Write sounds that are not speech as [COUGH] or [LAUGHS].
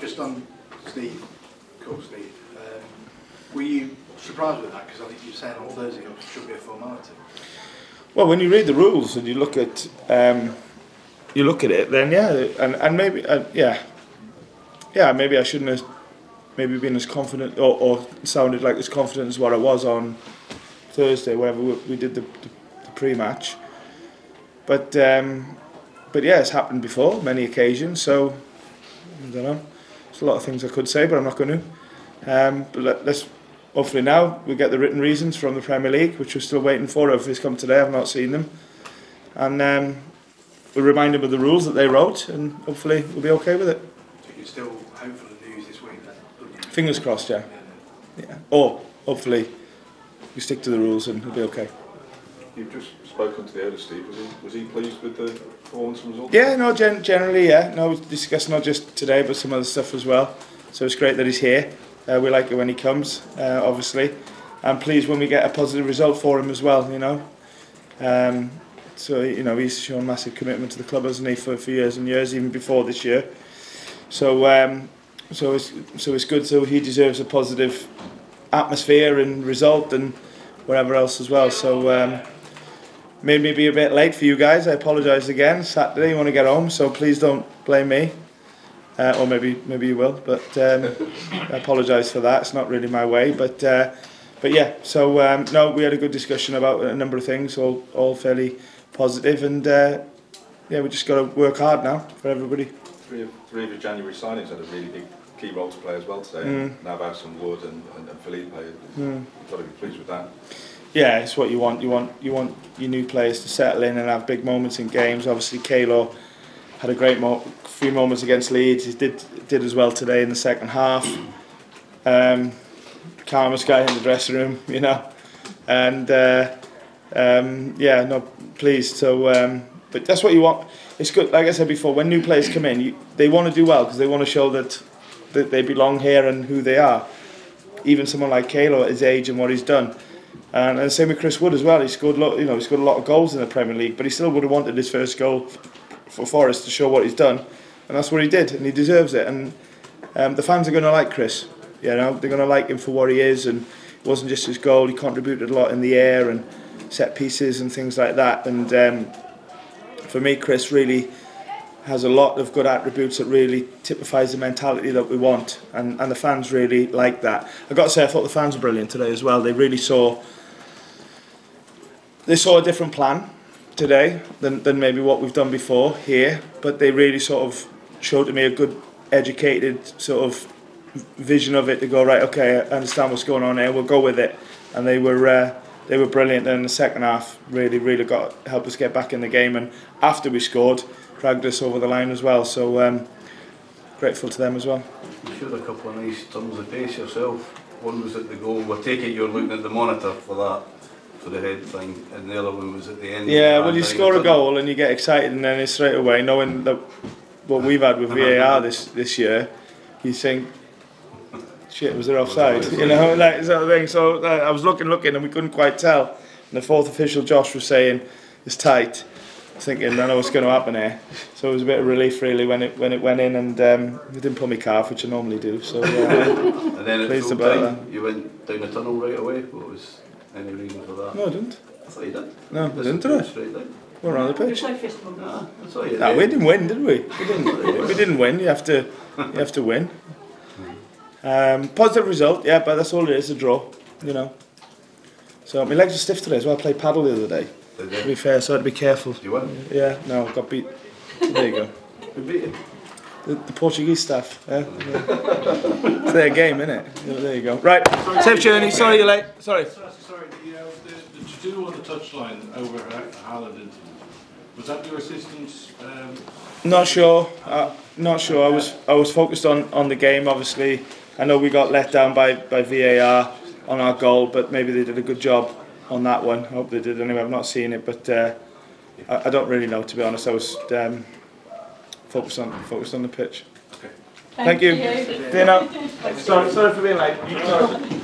Just on Steve, Coach Steve, um, were you surprised with that? Because I think you said on Thursday it should be a formality. Well, when you read the rules and you look at um, you look at it, then yeah, and and maybe uh, yeah, yeah, maybe I shouldn't have maybe been as confident or, or sounded like as confident as what I was on Thursday, whenever we, we did the, the, the pre-match. But um, but yeah, it's happened before, many occasions. So I don't know. There's a lot of things I could say, but I'm not going to. Um, but let, let's hopefully now we get the written reasons from the Premier League, which we're still waiting for. If it's come today, I've not seen them, and um, we'll remind them of the rules that they wrote, and hopefully we'll be okay with it. So you're still hopeful of news this week then? Fingers crossed, yeah. Yeah. Or hopefully we stick to the rules and it'll be okay. You've just spoken to the owner, Steve. Was he, was he pleased with the performance and? Yeah, no, gen- generally, yeah. No, discussed not just today, but some other stuff as well. So it's great that he's here. Uh, we like it when he comes, uh, obviously. I'm pleased when we get a positive result for him as well, you know. Um, so, you know, he's shown massive commitment to the club, hasn't he, for, for years and years, even before this year. So, um, so it's so it's good. So he deserves a positive atmosphere and result and whatever else as well. So um, made me be a bit late for you guys. I apologise again. Saturday, you want to get home, so please don't blame me. Uh, or maybe maybe you will, but um, [LAUGHS] I apologise for that. It's not really my way, but uh, but yeah. So um, no, we had a good discussion about a number of things, all all fairly positive, and uh, yeah, we just got to work hard now for everybody. Three of, three of your January signings had a really big key role to play as well today. Mm. Navas and Wood and, and, and Felipe. Mm. You've got to be pleased with that. Yeah, it's what you want. You want you want your new players to settle in and have big moments in games. Obviously, Keylor had a great mo- few moments against Leeds. He did did as well today in the second half. Um, calmest guy in the dressing room, [LAUGHS] you know, and uh, um, yeah, no, pleased. So, um, but that's what you want. It's good. Like I said before, when new players come in, you, they want to do well because they want to show that that they belong here and who they are. Even someone like Keylor at his age and what he's done. And, and same with Chris Wood as well. He scored, you know, he scored a lot of goals in the Premier League, but he still would have wanted his first goal for Forest to show what he's done, and that's what he did, and he deserves it. And um, the fans are going to like Chris. You know, they're going to like him for what he is, and it wasn't just his goal. He contributed a lot in the air and set pieces and things like that. And um, for me, Chris really has a lot of good attributes that really typifies the mentality that we want, and, and the fans really like that. I've got to say, I thought the fans were brilliant today as well. They really saw they saw a different plan today than, than maybe what we've done before here, but they really sort of showed to me a good, educated sort of vision of it to go right. Okay, I understand what's going on here. We'll go with it, and they were. Uh, they were brilliant and in the second half really really got helped us get back in the game and after we scored dragged us over the line as well so um, grateful to them as well You showed a couple of nice turns of pace yourself. One was at the goal. Take it you're looking at the monitor for that, for the head thing, and the other one was at the end. Yeah, well, you score a goal and you get excited, and then it's straight away knowing that what we've had with VAR this this year, you think, shit, was there offside? You know, like sort of thing. So uh, I was looking, looking, and we couldn't quite tell. And the fourth official, Josh, was saying it's tight. I was thinking, I know what's going to happen here. So it was a bit of relief, really, when it when it went in, and um, it didn't pull me calf, which I normally do. So uh, [LAUGHS] And then at Pleased about time, you went down the tunnel right away. What was any reason for that? no, I didn't. I thought you did. No, I This didn't, is did I? Straight down. We're on the pitch. Nah, I saw. No, did. we didn't win, did we? We didn't. we didn't win. You have to. You have to win. Um, positive result, yeah, but that's all it is—a draw. You know. So my legs are stiff today as well. I played padel the other day. Did To be fair, so I had to be careful. Did you win? Yeah, no, got beat. There you go. Who beat you? The, the Portuguese stuff. Yeah. yeah. it's their game, isn't it? Yeah, there you go. Right. Safe journey. Sorry you're late. Sorry. Sorry, sorry, the, uh, the, the to-do on the touchline over at Haaland was that your assistant's, um, Not sure. Uh, not sure. I was I was focused on, on the game. Obviously, I know we got let down by, by VAR on our goal, but maybe they did a good job on that one. I hope they did. Anyway, I've not seen it, but uh, I, I don't really know to be honest. I was um, focused on focused on the pitch. Thank, you. See you now. Sorry, sorry for being late. Sorry.